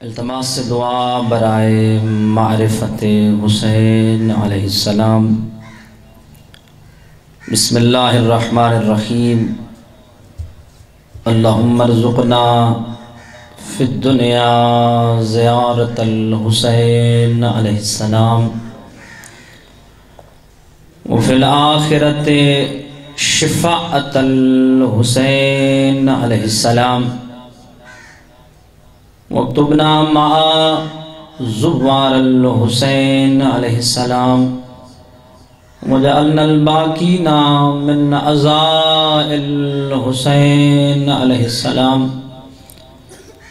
التماس سے دعا برائے معرفت حسین علیہ السلام۔ بسم اللہ الرحمن الرحیم۔ اللہم ارزقنا فی الدنیا زیارت الحسین علیہ السلام۔ وفی الآخرت شفاعت الحسین علیہ السلام۔ واکتبنا مع زوار الحسین علیہ السلام وجعلنا الباقین من عزاء الحسین علیہ السلام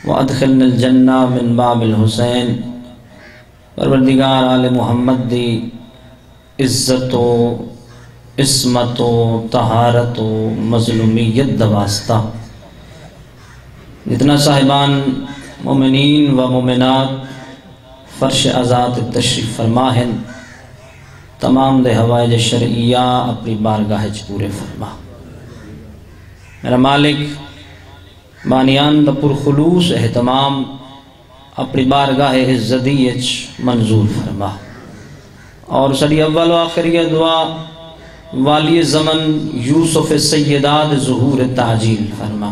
وادخلنا الجنہ من باب الحسین پروردگار آل محمد دی عزت و عصمت و طہارت و مظلومیت دواسطہ۔ جتنا صاحبان مومنین و مومنات، فرش ازاد تشریف فرما تمام دے ہوائج شرعیہ اپنی بارگاہ پورے فرما۔ میرا مالک، بانیان دا پر خلوص احتمام اپنی بارگاہ عزدیچ منظور فرما۔ اور سڑی اول و آخری دعا، والی زمن یوسف سیداد ظہور تاجیل فرما۔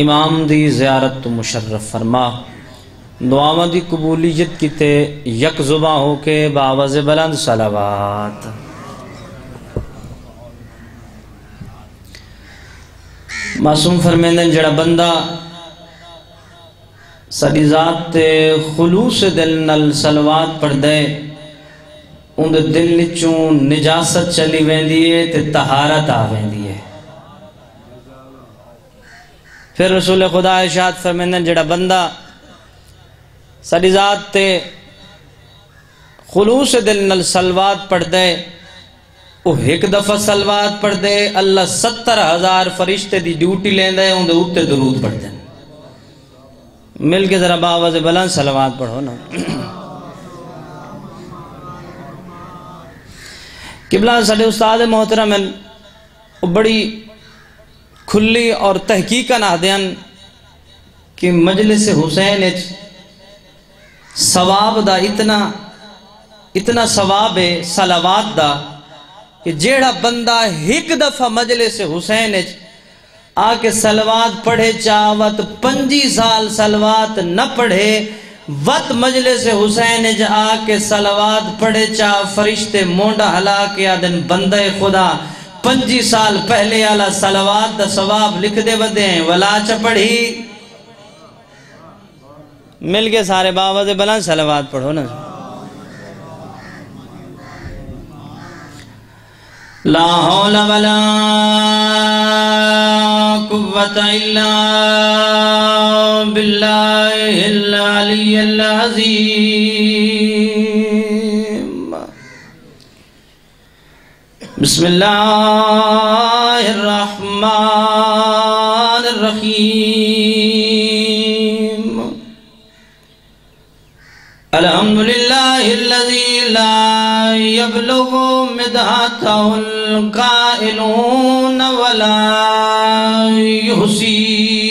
امام دی زیارت تو مشرف فرما۔ دعاواں دی قبولیت کی تے یک زباں ہو کے باوز بلند صلوات۔ معصوم فرمیندن جڑا بندہ ساری ذات تے خلوص دل نل صلوات پڑھ دے ان دل نچوں نجاست چلی ویندیے تے طہارت آ پھر رسول خدا ارشاد فرمیندن جڑا بندہ ساری ذات تے خلوص دل نل سلوات پڑھ دے وہ ایک دفعہ سلوات پڑھ دے اللہ ستر ہزار فرشتے دی ڈیوٹی لین دے ان دے اوتے درود پڑھ دے مل کے ذرا باوز بلند سلوات پڑھو نا۔ قبلہ سڑے استاد محترم ہیں بڑی کھلی اور تحقیق نہ دین کہ مجلس حسین ثواب دا اتنا اتنا ثواب ہے سلوات دا، کہ جیڑا بندہ ایک دفعہ مجلس حسین آ کے سلوات پڑھے چاوت، پنجی سال سلوات نہ پڑھے وط مجلس حسین آ کے سلوات پڑھے چا، فرشتے مونڈا ہلا کے آدن، بندہ خدا پنجی سال پہلے آلہ سلوات دا ثواب لکھ دے بدے ہیں، ولا چپڑھی مل کے سارے باوز بلند سلوات پڑھو نا۔ لا حول ولا قوة إلا بالله العلي العظيم بسم الله الرحمن الرحيم. الحمد لله الذي لا يبلغ مدعته القائلون ولا يحسي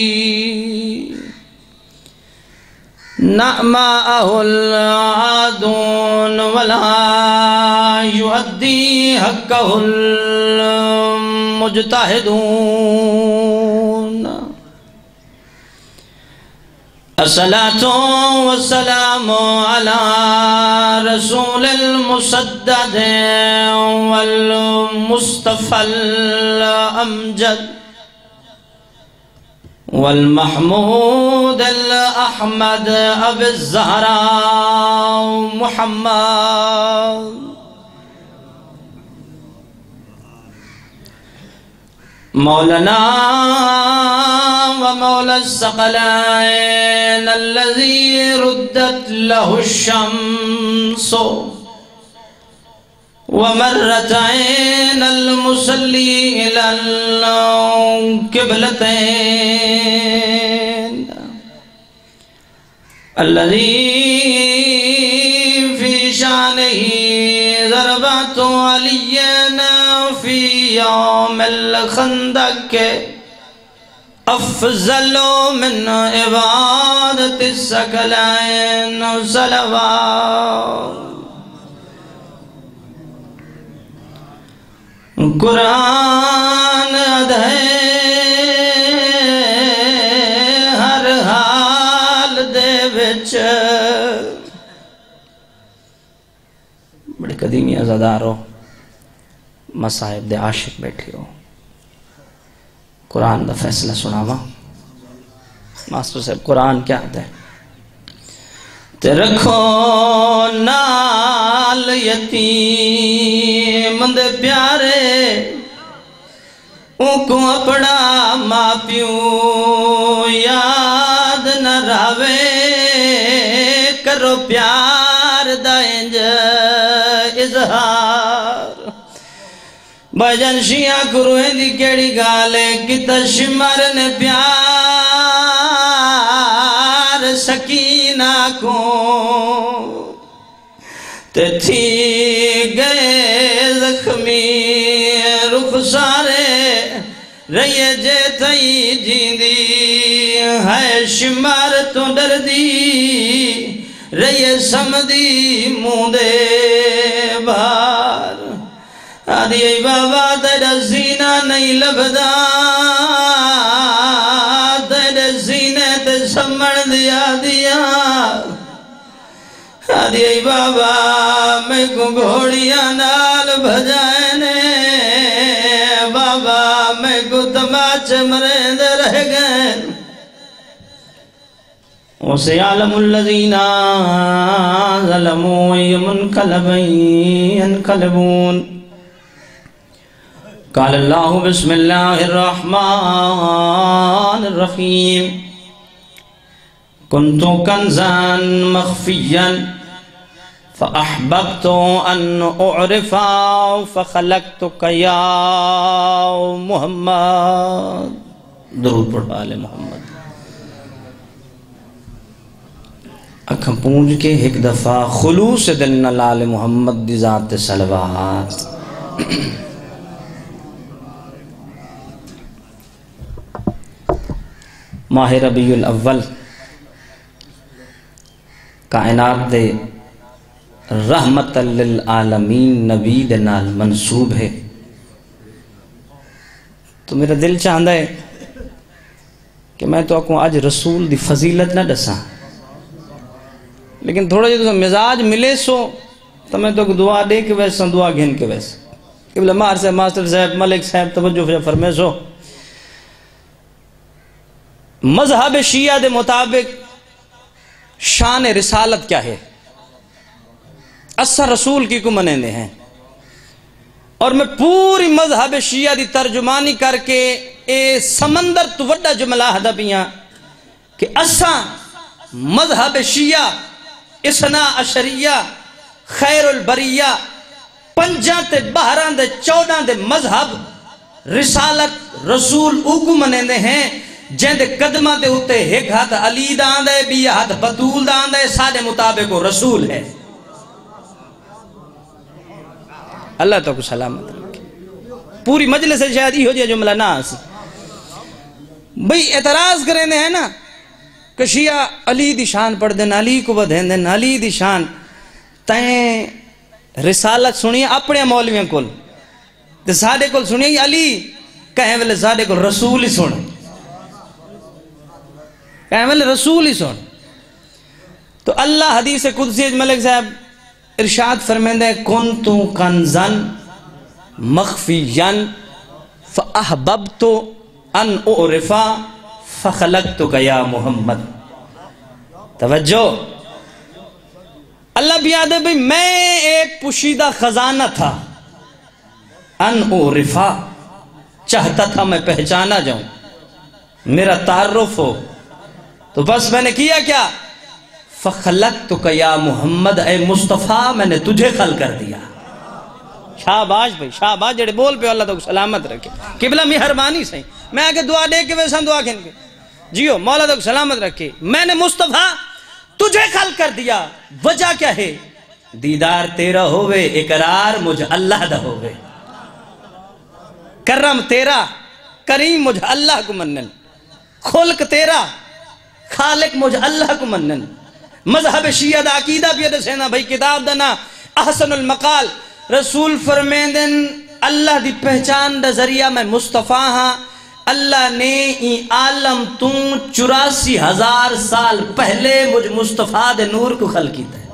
نعماءه ولا يؤدي حقه المجتهدون. الصلاة والسلام على رسول المسدد والمصطفى الأمجد والمحمود الأحمد أبي الزهراء محمد. مولانا ومولى الثقلين الذي ردت له الشمس ومرت عين المصلي إلى القبلتين الذي في شأنه ضربة علينا في يوم الخندق افضل من عبادت السکلین صلوات قرآن ادھے ہر حال دے وچ۔ بڑے قدیمی ازادار ہو مسائب دے عاشق بیٹھے ہو۔ قرآن دا فیصلہ سناوا ماسٹر صاحب، قرآن کیا ہے؟ تے رکھو نال یتیم دے پیارے ان کو اپنا ماں پیوں یاد نہ راوے۔ کرو پیار بجن شیعہ کروہیں دی کیڑی گالے کتا شمر نے پیار سکینہ کو تے تھی گئے زخمی رخ سارے رہیے جے تئی جیندی ہے شمار تو ڈر دی رہیے سمدی موندے بار آدھی ای بابا تیرا زینہ نہیں لبدا، تیرے زینے تے سمڑ دیا دیا آدھی ای بابا، میں کو گھوڑیاں نال بھجائنے بابا، میں کو تماچ مرد رہ گئے۔ وسيعلم الذين ظلموا أي منقلب ينقلبون قال الله بسم الله الرحمن الرحيم كنت كنزا مخفيا فأحببت أن أعرف فخلقتك يا محمد. درود پڑھ آل محمد. اکھم پونج کے ایک دفعہ خلوص دل نلال محمد دی ذات سلوات. ماہ ربیع الاول، کائنات دے رحمت للعالمین نبی دے نال منصوب ہے۔ تو میرا دل چاہندہ ہے کہ میں تو اکوں آج رسول دی فضیلت نہ ڈساں لیکن تھوڑا جو مزاج ملے سو، تو میں تو دعا دے کے ویسا دعا گھن کے ویسا قبل مار صاحب، ماسٹر صاحب، ملک صاحب، توجہ فرمے سو۔ مذہب شیعہ دے مطابق شان رسالت کیا ہے؟ اثر رسول کی کو منیندے ہیں۔ اور میں پوری مذہب شیعہ دی ترجمانی کر کے اے سمندر تو وڈا جملہ حدا پیاں کہ اساں مذہب شیعہ اسنا اشریہ خیر البریہ پنجاں تے بہران دے چوداں دے مذہب رسالت رسول اوکو منیندے ہیں۔ جن قدمہ دے ہوتے ایک ہاتھ علی دان دے بھی ہاتھ بطول دان دے سادے مطابق وہ رسول ہے۔ اللہ تو کو سلامت رکھے۔ پوری مجلس شاید ہی ہو جائے جملہ ناس بھئی اعتراض کریں دے ہیں نا، کہ شیعہ علی دی شان پڑھ دیں علی کو بدھیں دیں علی دی شان۔ تائیں رسالت سنیے اپنے مولویوں کل تو ساڑھے کل سنیے علی، کہیں والے ساڑھے کل رسول ہی سن۔ کہیں رسول ہی سن۔ تو اللہ حدیث قدسی ملک صاحب ارشاد فرمیندہ ہے کنتو کنزن مخفین فاحببتو ان اعرفا فخلقتک یا محمد۔ توجہ۔ اللہ بیادے بھی میں ایک پشیدہ خزانہ تھا۔ ان اعرفا، چاہتا تھا میں پہچانا جاؤں۔ میرا تعارف ہو۔ تو بس میں نے کیا کیا؟ فخلقتک یا محمد، اے مصطفیٰ، میں نے تجھے خل کر دیا۔ شاباش بھائی، شاباش جڑے بول پہ اللہ تو سلامت رکھے۔ قبلہ مہربانی سے میں آگے دعا دے کے ویسا دعا کھن کے جیو، مولا تو سلامت رکھے۔ میں نے مصطفیٰ، تجھے خل کر دیا۔ وجہ کیا ہے؟ دیدار تیرا ہوئے اقرار مجھ اللہ دا ہوئے کرم تیرا، کریم مجھ اللہ کو منن۔ خلق تیرا خالق مجھ اللہ کو منن۔ مذہب شیعہ دا عقیدہ بھی دسینا بھائی، کتاب دنا احسن المقال۔ رسول فرمیندن اللہ دی پہچان دا ذریعہ میں مصطفیٰ ہاں۔ اللہ نے ای عالم توں چوراسی ہزار سال پہلے مجھ مصطفیٰ دے نور کو خلق کیتا ہے۔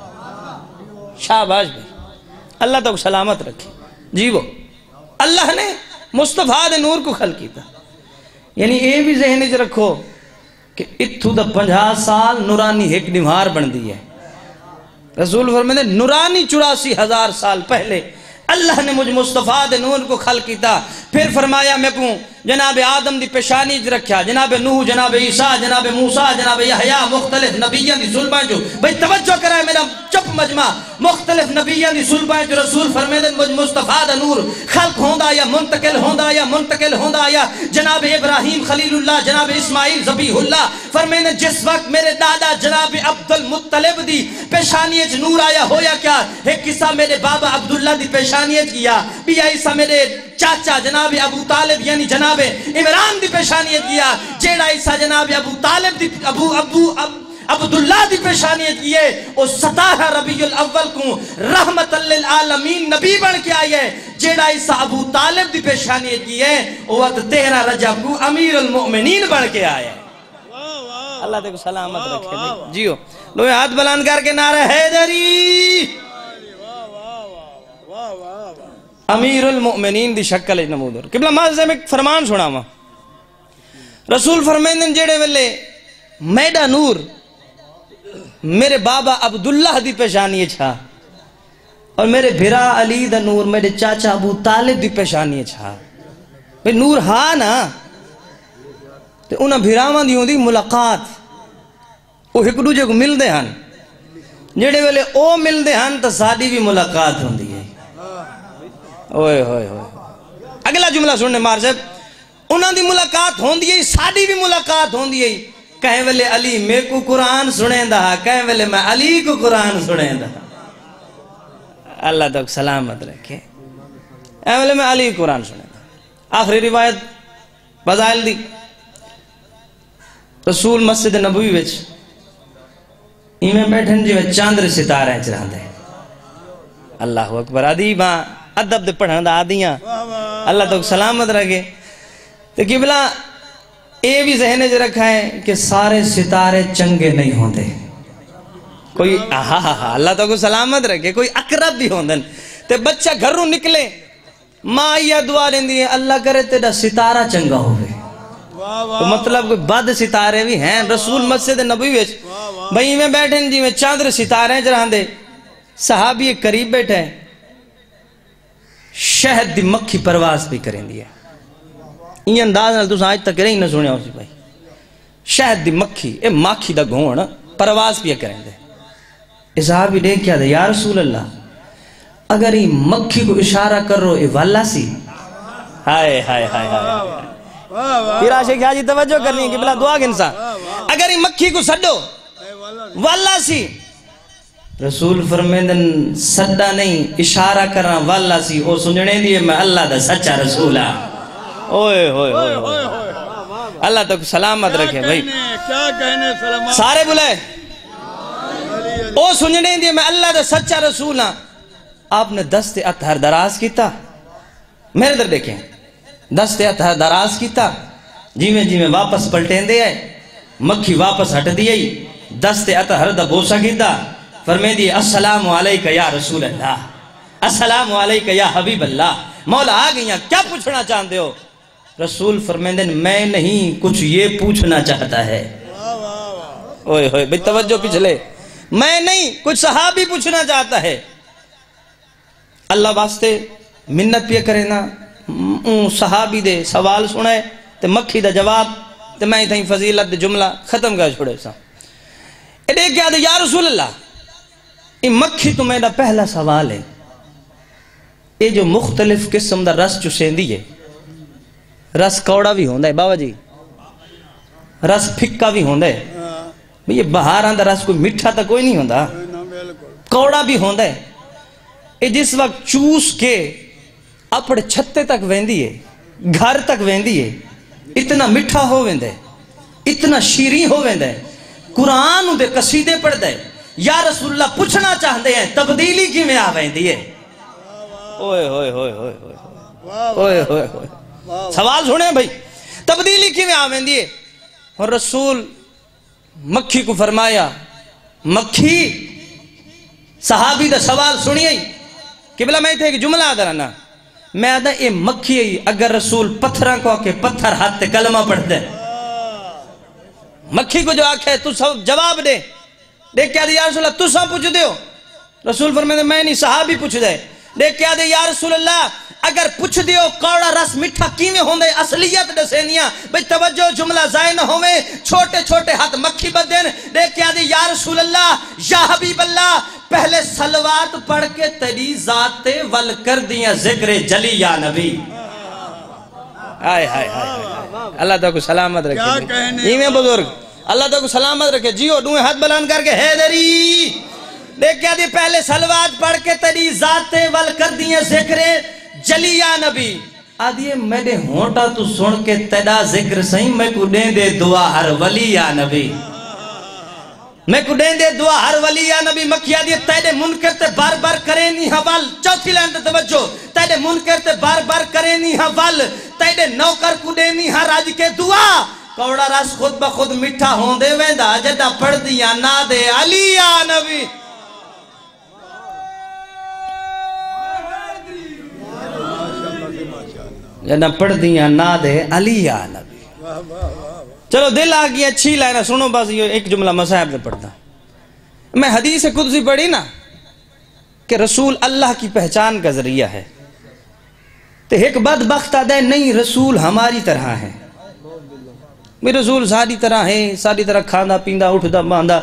شاباش بھائی، اللہ تو سلامت رکھے۔ جی وہ، اللہ نے مصطفیٰ دے نور کو خلق کیتا۔ یعنی اے بھی ذہن چ رکھو کہ اتھو دا پنجھا سال نورانی ایک نمہار بن دی ہے۔ رسول فرمائے نورانی چوراسی ہزار سال پہلے اللہ نے مجھ مصطفیٰ دے نور کو خلق کیتا۔ پھر فرمایا میں کہوں، جناب آدم دی پیشانی جو رکھیا، جناب نوح، جناب عیسیٰ، جناب موسیٰ، جناب یحییٰ مختلف نبیان دی ظلمائیں جو بھئی توجہ کرائے میرا چپ مجمع، مختلف نبیان دی ظلمائیں جو رسول فرمائے دن مصطفیٰ دا نور خلق ہوندا یا منتقل ہوندا یا منتقل ہوندا یا جناب ابراہیم خلیل اللہ، جناب اسماعیل زبیح اللہ فرمائے دن جس وقت میرے دادا جناب عبد المطلب دی پیشانی اچ نور آیا ہویا کیا، ایک قصہ میرے بابا عبداللہ دی پیشانی اچ کیا بیا عیسیٰ میرے چاچا جناب جناب ابو طالب یعنی جناب عمران دی پیشانیت کیا، جیڑا عیسیٰ جناب ابو طالب دی ابو ابو عبداللہ دی پیشانیت کیے او ستارہ ربیع الاول کو رحمت للعالمین نبی بن کے آئے جیڑا عیسیٰ ابو طالب دی پیشانیت کیے او وقت تیرہ رجب کو امیر المؤمنین بن کے آئے اللہ دیکھو سلامت رکھے۔ جیو لوے ہاتھ بلان کر کے نعرہ حیدری۔ امیر المؤمنین دی شکل نمودر قبلہ مازے میں فرمان سنا ماں رسول فرمیندن جیڑے ویلے میڈا نور میرے بابا عبداللہ دی پیشانی چھا اور میرے بھرا علی دا نور میرے چاچا ابو طالب دی پیشانی چھا۔ بھئی نور ہاں نا۔ تو انہاں بھراواں دی ہوندی ملاقات وہ ایک دوجے کو مل دے ہن۔ جیڑے ویلے او مل دے ہن تو ساڑی بھی ملاقات ہوندی اوئے، ہوئے ہوئے۔ اگلا جملہ سننے مار صاحب انہاں دی ملاقات ہوندی ہے ساڑی بھی ملاقات ہوندی ہے۔ کہیں ویلے علی میں کو قرآن سنیں دا کہیں ویلے میں علی کو قرآن سنیں دا اللہ تک سلامت رکھے۔ کہیں ویلے میں علی قرآن سنیں دا آخری روایت بزائل دی۔ رسول مسجد نبوی وچ ایمیں بیٹھن جی میں چاندر ستارہ ہیں چران دے اللہ اکبر آدھی ہاں۔ ادب دے پڑھن دا آدیاں اللہ تک سلامت رکھے۔ تو قبلہ اے بھی ذہن جو رکھا ہے کہ سارے ستارے چنگے نہیں ہوندے۔ کوئی آہا ہا ہا اللہ تو سلامت رکھے۔ کوئی اقرب بھی ہوندن۔ تے بچہ گھر رو نکلے۔ ماں یہ دعا لیندی ہے اللہ کرے تیرا ستارہ چنگا ہوئے۔ تو مطلب کوئی بد ستارے بھی ہیں۔ رسول مسجد نبی ویچ بھئی میں بیٹھیں جی میں چاندر ستارے ہیں جرہاں دے صحابی قریب بیٹھے۔ شہد دی مکھی پرواز بھی کریں دیا این انداز نال تُس آج تک کریں ہی نہ سنے ہو سی بھائی۔ شہد دی مکھی، اے مکھی دا گھون پرواز بھی کریں دے۔ اے صحابی دیکھ کیا دے، یا رسول اللہ، اگر یہ مکھی کو اشارہ کر رہو اے والا سی۔ ہائے ہائے ہائے ہائے پھر آشے کیا توجہ کرنی ہے کہ بلا دعا گنسا اگر یہ مکھی کو سڈو، والا سی۔ رسول فرمیندن سڈا نہیں اشارہ کرنا والا سی او سنجنے دیئے میں اللہ دا سچا رسولہ اوئے ہوئے ہوئے اللہ تک سلامت رکھے بھائی۔ سارے بلائے۔ او سنجنے دیئے میں اللہ دا سچا رسولہ آپ نے دست اتھر دراز کیتا۔ میرے در دیکھیں۔ دست اتھر دراز کیتا۔ جی میں جی میں واپس پلٹیں دے آئے۔ مکھی واپس ہٹ دی آئی۔ دست اتھر دا بوسا کیتا۔ فرمے دی، السلام علیکہ یا رسول اللہ. السلام علیکہ یا حبیب اللہ. مولا آ گئی کیا پوچھنا چاہتے ہو? رسول فرمیندن میں نہیں، کچھ یہ پوچھنا چاہتا ہے. اوئے ہوئے بھئی توجہ پچھلے۔ میں نہیں، کچھ صحابی پوچھنا چاہتا ہے. اللہ واسطے منت پہ کرے نا۔ صحابی دے سوال سنے تے مکھی دا جواب تے میں تھیں فضیلت دے جملہ ختم کر چھوڑے سا اے کیا دے، یا رسول اللہ یہ مکھی تو میرا پہلا سوال ہے۔ یہ جو مختلف قسم دا رس چسیں دیئے رس کوڑا بھی ہوندہ ہے بابا جی۔ رس پھکا بھی ہوندہ ہے۔ یہ بہار آندہ رس کوئی مٹھا تا کوئی نہیں ہوندہ کوڑا بھی ہوندہ ہے۔ یہ جس وقت چوس کے اپنے چھتے تک ویندی ہے، گھر تک ویندی ہے، اتنا مٹھا ہو ویندے اتنا شیریں ہو ویندے قرآن دے قصیدے پڑھ دے یا رسول اللہ پوچھنا چاہتے ہیں تبدیلی کی میں آ ویندی ہے؟ اوئے ہوئے ہوئے ہوئے ہوئے ہوئے ہوئے سوال سنے بھائی تبدیلی کی میں آ ویندی ہے؟ اور رسول مکھی کو فرمایا مکھی صحابی دا سوال سنیے۔ کہ بلا میں تھے ایک جملہ آدھا رہنا۔ میں آدھا اے مکھی ہے اگر رسول پتھران کو آکے پتھر ہاتھ تے کلمہ پڑھ دے مکھی کو جو آکھے تو سب جواب دے۔ دیکھ کیا دے یا رسول اللہ تو سب پوچھ دے ہو۔ رسول فرمائے میں نہیں صحابی پوچھ دے۔ دیکھ کیا دے یا رسول اللہ اگر پوچھ دیو کوڑا رس مٹھا کیویں ہوندے اصلیت دسینیاں۔ بھئی توجہ جملہ ضائع نہ ہوئے چھوٹے چھوٹے ہاتھ مکھی بدن دیکھ کیا دی یا رسول اللہ یا حبیب اللہ پہلے سلوات پڑھ کے تیری ذات ول کر دیا ذکر جلی یا نبی۔ آئے آئے آئے اللہ تعالیٰ کو سلامت رکھے۔ ایمیں بزرگ۔ اللہ تعالیٰ کو سلامت رکھے، جیو ڈوئے ہاتھ بلان کر کے حیدری دیکھ کیا دی، پہلے سلوات پڑھ کے تیری ذات ول کر دیا ذکر جلی یا نبی۔ آدھیے میں نے ہونٹا تو سن کے تیدا ذکر سہی، میں کو دیں دے دعا ہر ولی یا نبی۔ میں کو دیں دے دعا ہر ولی یا نبی مکیہ دیئے تیدے منکر تے بار بار کریں نہیں حوال۔ چوتھی لائن تے توجہ تیدے منکر تے بار بار کریں نہیں حوال۔ تیدے نوکر کو دیں نہیں ہر آج کے دعا۔ کوڑا راس خود بخود مٹھا ہوں دے ویندہ جدہ پڑھ دیا نا دے علی یا نبی جدہ پڑھ دیا نا دے علی یا نبی چلو دل آگئی اچھی لائنہ سنو بس یہ ایک جملہ مصاحب سے پڑھتا میں حدیث قدسی پڑھی نا کہ رسول اللہ کی پہچان کا ذریعہ ہے تو ایک بدبخت آدھے نہیں رسول ہماری طرح ہے بھی رسول ساری طرح ہے ساری طرح کھانا پیندہ اٹھتا باندھا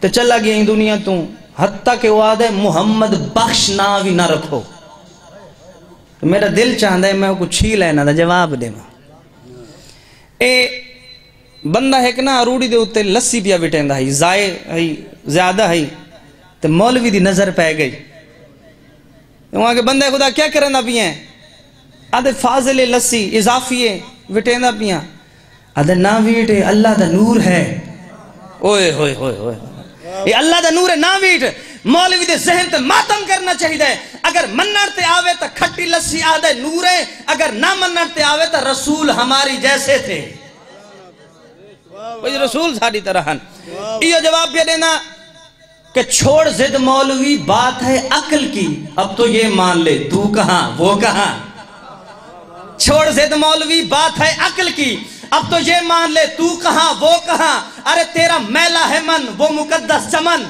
تو چلا گیا ہی دنیا تو۔ حتیٰ کہ وہ آدھے، محمد بخش ناوی نہ رکھو۔ میرا دل چاہتا ہے، میں کچھ چھیل ہے نا، جواب دے ماں اے بندہ ہے کہ نا روڑی دے ہوتے لسی پیا وٹیندا ہے، زائے ہے، زیادہ ہے تو مولوی دی نظر پہ گئی۔ وہاں کے بندہ خدا کیا کرنا پیا ہیں؟ آدھے فاضل لسی، اضافی ہے وٹیندا پیا آدھے نا ویٹ ہے اللہ دا نور ہے۔ اوئے، ہوئے ہوئے ہوئے۔ یہ اللہ دا نور ہے نا ویٹ۔ مولوی دے ذہن تے ماتم کرنا چاہیے اگر منر تے آوے تا کھٹی لسی آدھے نور ہے۔ اگر نہ منر تے آوے تا رسول ہماری جیسے تھے۔ وہی رسول ساری طرح ہن۔ یہ جواب یہ دینا کہ چھوڑ زد مولوی، بات ہے عقل کی۔ اب تو یہ مان لے، تو کہاں، وہ کہاں؟ چھوڑ زد مولوی، بات ہے عقل کی۔ اب تو یہ مان لے تو کہاں، وہ کہاں؟ ارے تیرا میلہ ہے من، وہ مقدس چمن۔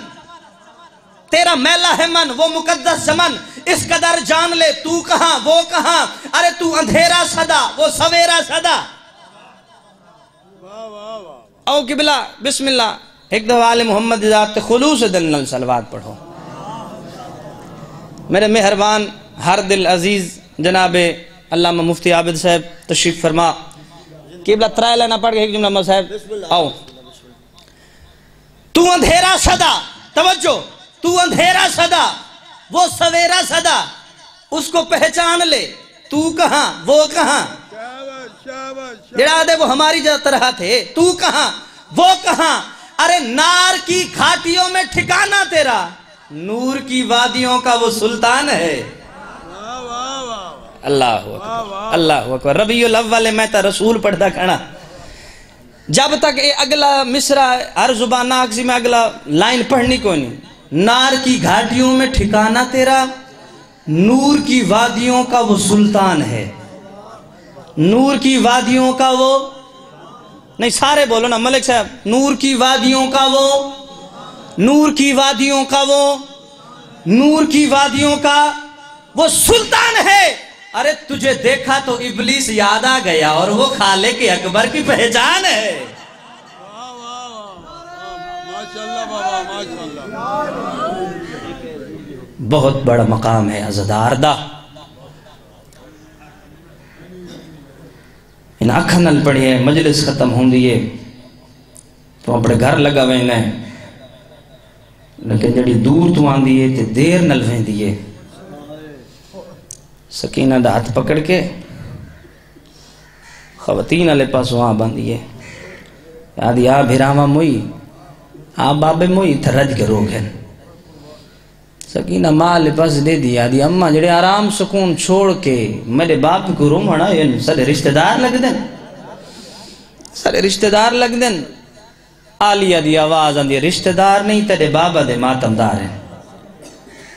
تیرا میلہ ہے من، وہ مقدس چمن۔ اس قدر جان لے تو کہاں، وہ کہاں؟ ارے تو اندھیرا صدا، وہ سویرا صدا۔ او قبلہ، بسم اللہ۔ ایک دفعہ آل محمد ذات خلوص دل سلوات پڑھو۔ میرے مہربان، ہر دل عزیز جناب علامہ مفتی عابد صاحب تشریف فرما۔ قبلہ ترائے لینا پڑھ گئے ایک جملہ صاحب آؤ تو اندھیرا صدا توجہ تو اندھیرا صدا وہ سویرا صدا اس کو پہچان لے تو کہاں وہ کہاں جڑا دے وہ ہماری جا طرح تھے تو کہاں وہ کہاں ارے نار کی گھاٹیوں میں ٹھکانہ تیرا نور کی وادیوں کا وہ سلطان ہے اللہ اکبر اللہ اکبر۔ ربیع الاول میں تا رسول پڑھتا کھڑا۔ جب تک اے اگلا مصرہ ہر زبان ناکسی میں اگلا لائن پڑھنی کو نہیں نار کی گھاٹیوں میں ٹھکانہ تیرا، نور کی وادیوں کا وہ سلطان ہے۔ نور کی وادیوں کا وہ، نہیں، سارے بولو نا، ملک صاحب۔ نور کی وادیوں کا وہ، نور کی وادیوں کا وہ، نور کی وادیوں کا وہ سلطان ہے۔ ارے تجھے دیکھا تو ابلیس یاد آ گیا اور وہ خالق اکبر کی پہچان ہے۔ بہت بڑا مقام ہے عزدار دا ان اکھا نل پڑھی ہے، مجلس ختم ہوں دیئے تو اپنے گھر لگا وین ہے۔ لیکن جڑی دور تو آن دیئے تے دیر نل وین دیئے سکینہ دا ہاتھ پکڑ کے خواتین علی پاس وہاں بان دیئے آدھی آ بھیراما موئی آ بابے موئی، تھا رج کے روگ ہیں۔ سکینہ ماں مال پس دے دی۔ آدھی اممہ جڑے آرام سکون چھوڑ کے میرے باپ کو روم ہونا، یہ سارے رشتہ دار لگ دیں سارے رشتہ دار لگ دیں آلیہ دی آواز آندھی رشتہ دار نہیں، تیرے بابا دے ماتم دار ہیں۔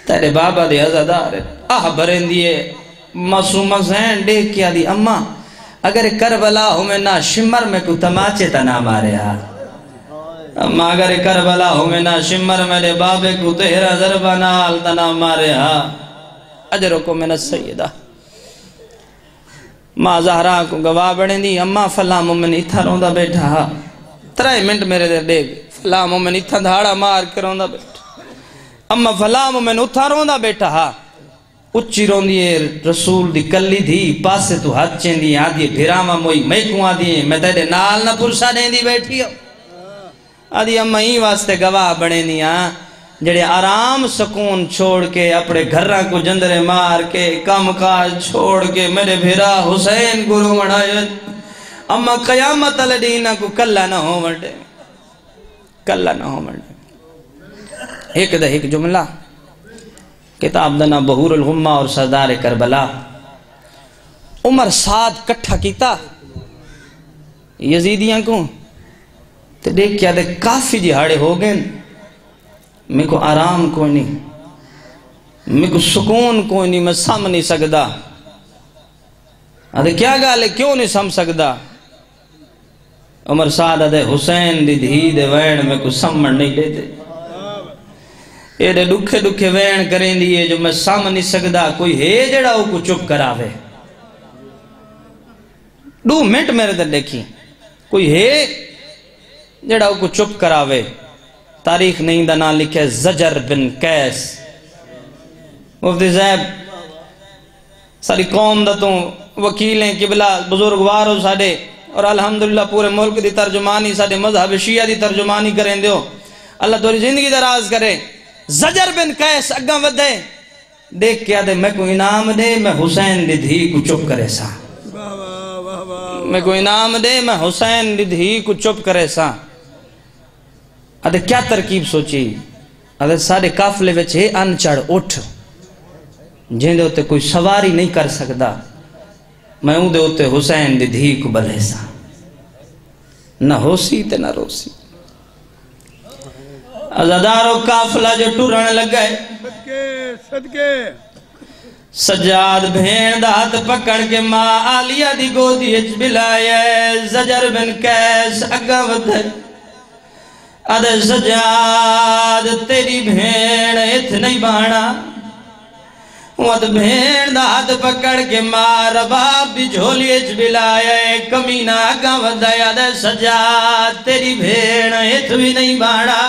تیرے بابا دے ازادار ہیں۔ آہ برین دیئے معصوم زین دیکھ کیا دی اممہ اگر کربلا ہوں نہ شمر میں کو تماچے تا نہ مارے ہاں اما، اگر کربلا ہوں نہ شمر میرے بابے کو تیرا ضربہ نال تا نہ مارے ہاں اجروں کو میں نہ ماں زہرا کو گواہ بڑھیں دی، اما فلا مومن اتھا روندہ بیٹھا۔ ہاں ترائے منٹ میرے دے دے فلا مومن اتھا دھاڑا مار کے روندہ بیٹھا۔ اما فلا مومن اتھا روندہ بیٹھا۔ ہاں اچھی روندی ہے رسول دی کلی دی پاسے تو ہاتھ چین دی آدھی بھیراما موئی میں کوں آدھی میں تیرے نال نہ پرسا دیں دی بیٹھی ہو آدھی اما ہی واسطے گواہ بڑھیں دی ہاں جڑے آرام سکون چھوڑ کے اپنے گھرہ کو جندرے مار کے کم کاج چھوڑ کے میرے بھیرا حسین گرو مڑائے اما قیامت الدینہ کو کلہ نہ ہو مرڈے کلہ نہ ہو مرڈے ایک دہ ایک جملہ کتاب دنا بہور الغمہ اور سردار کربلا۔ عمر ساد کٹھا کیتا۔ یزیدیاں کو تو دیکھ کیا دے کافی جہاڑے ہو گئے۔ میں کو آرام کوئی نہیں۔ میں کو سکون کوئی نہیں، میں سم نہیں سکدا ادھے کیا گالے کیوں نہیں سم سکدا عمر سعد ادھے حسین دی دھی دے وین میں کو سمن نہیں دے دے یہ دے دکھے دکھے وین کریں دیئے جو میں سم نہیں سکدا کوئی ہے جڑا وہ کو چپ کراوے دو منٹ میرے در دیکھی کوئی ہے جڑا وہ کو چپ کراوے تاریخ نہیں دا نام لکھے زجر بن کیس مفتی زیب ساری قوم دا تو وکیلیں قبلہ بزرگوار ہو ساڑے اور الحمدللہ پورے ملک دی ترجمانی ساڑے مذہب شیعہ دی ترجمانی کریں دیو اللہ توری زندگی دراز کرے زجر بن کیس اگاں ودے۔ دیکھ کیا دے میں کو انعام دے میں حسین دی دھی کو چپ کرے سا میں کو انعام دے میں حسین دی دھی کو چپ کرے سا ادھے کیا ترکیب سوچی؟ ادھے سارے کافلے وچے ان چڑھ اٹھ۔ جن دے ہوتے کوئی سواری نہیں کر سکتا میں ہوں دے ہوتے حسین دی دھی کو بلے سا نہ ہوسی تے نہ روسی۔ ازادارو کافلہ جو ٹورن لگ گئے صدقے صدقے۔ سجاد بھین دات پکڑ کے ماں آلیہ دی گودی اچ بلائے۔ زجر بن کیس اگا ودھے۔ ادھے سجاد تیری بھین ات نہیں بانا ود بھین دات پکڑ کے ماں رباب بھی جھولی اچ بلائے۔ کمینہ اگا ودھے۔ ادھے سجاد تیری بھین ات بھی نہیں بانا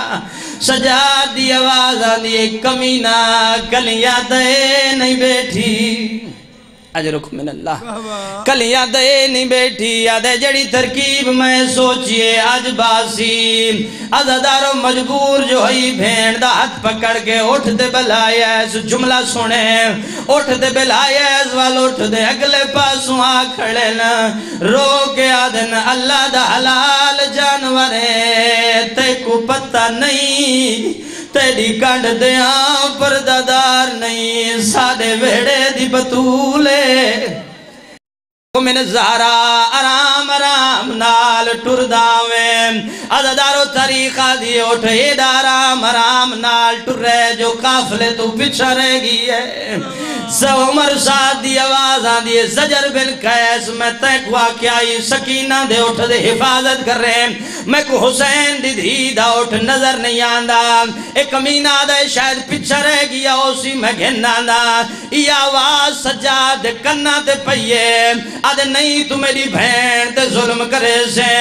سجاد دی آواز آدھی کمینہ گلیاں دے نہیں بیٹھی اجرک من اللہ۔ کلیاں دے نہیں بیٹھی یادے جڑی ترکیب میں سوچئے آج باسی۔ ازدارو مجبور جو ہی بھین دا ہاتھ پکڑ کے اٹھ دے بلائے اس جملہ سنے۔ اٹھ دے بلائے اس وال اٹھ دے اگلے پاسوں آ کھڑے نا۔ رو کے آدھن اللہ دا حلال جانورے تے کو پتہ نہیں۔ تیری کنڈ دیاں پردادار نہیں سادے ویڑے دی بطولے من زہرا آرام آرام نال ٹرداویں داویں طریقہ دی اٹھے دارام آرام نال ٹرے جو کافلے تو پچھا رہ گئی ہے سو عمر ساتھ دی آواز آن دی زجر بن قیس، میں تیک واقعی سکینہ دے اٹھ دے حفاظت کر رہے ہیں۔ میں کو حسین دی دھی دا اٹھ نظر نہیں آندہ ایک امینہ دے شاید پچھا رہ گیا اسی میں گھن آندہ یہ آواز سجاد کنہ تے پئیے۔ آدھے نہیں تو میری بھین تے ظلم کرے سے۔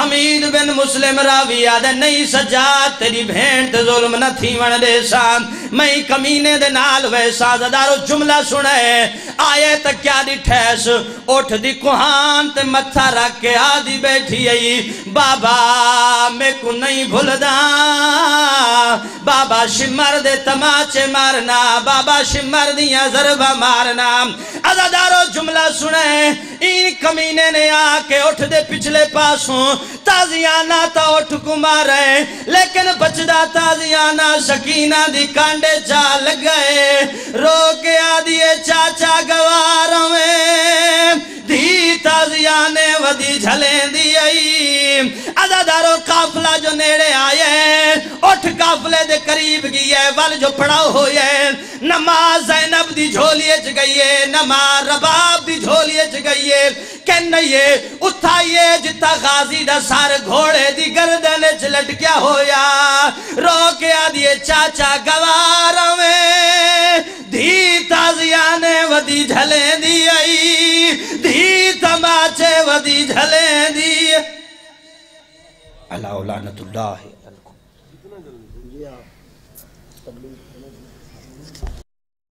حمید بن مسلم راوی آدھے نہیں سجاد تیری بھین تے ظلم نہ تھی ون دے سا۔ میں کمینے دے نال ویسا زدارو جملہ سنے۔ آئے تک کیا دی ٹھیس؟ اٹھ دی کوہان تے متھا رکھ کے آدھی بیٹھی ای بابا میں کو نہیں بھول دا بابا شمر دے تماچے مارنا۔ بابا شمر دیا ضربہ مارنا۔ ازادارو جملہ سنے۔ این کمینے نے آ کے اٹھ دے پچھلے پاسوں۔ تازیانہ تا اٹھ کو مارے۔ لیکن بچدہ تازیانہ شکینہ دی کانڈے چال گئے، رو کے آدھیے چاچا گواروں میں۔ دی تازیانے ودی جھلیں دی آئی۔ کافلہ جو نیڑے آئے اٹھ کافلے دے قریب گئے وال جو پڑاؤ ہوئے نماز زینب دی جھولیے چ گئیے نماز رباب دی جھولیے چ گئیے کہنئیے اتھائیے جتا غازی دا سار گھوڑے دی گردن چ لٹکیا ہویا۔ رو کے آدھیے چاچا گواروں میں دھی تازیانے ودی جھلیں دی آئی۔ دھی تماچے ودی جھلیں دی آئی۔ اللہ لعنت اللہ